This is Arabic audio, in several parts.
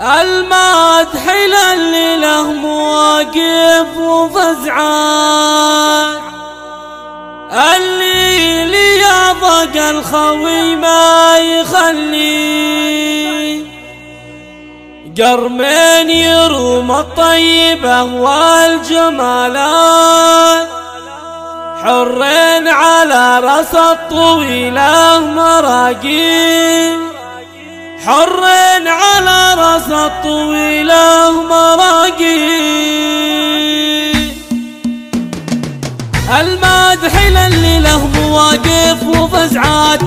المادح اللي له مواقف وفزعات اللي لياضق الخوي ما يخلي. قرمين يروم الطيبة والجمالات. حرين على رأس الطويلة مراقين حرين على راس الطويلة مراقي المادح اللي له مواقف وفزعات.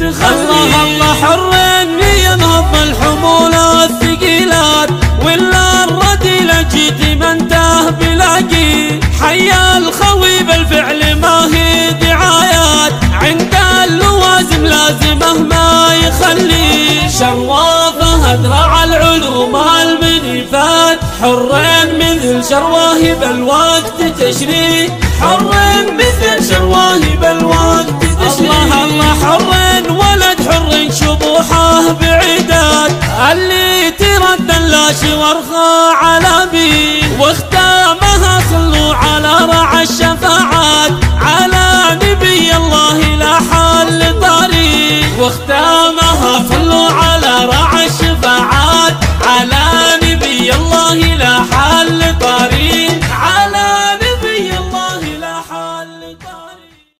تخليه الله حر ينهض الحمول الثقيلات ولا الرديلة جيت منته بلاقي. حيا الخوي بالفعل ما هي دعايات عند اللوازم لازمه ما يخلي. شروافه ادرع العلوم المنيفات حرين مثل شرواهب الوقت تشري. حرين مثل شرواهب الوقت تشري. الراشي وارخى على بي واختامها صلوا على رعى الشفاعات. على نبي الله لا حل طريق واختامها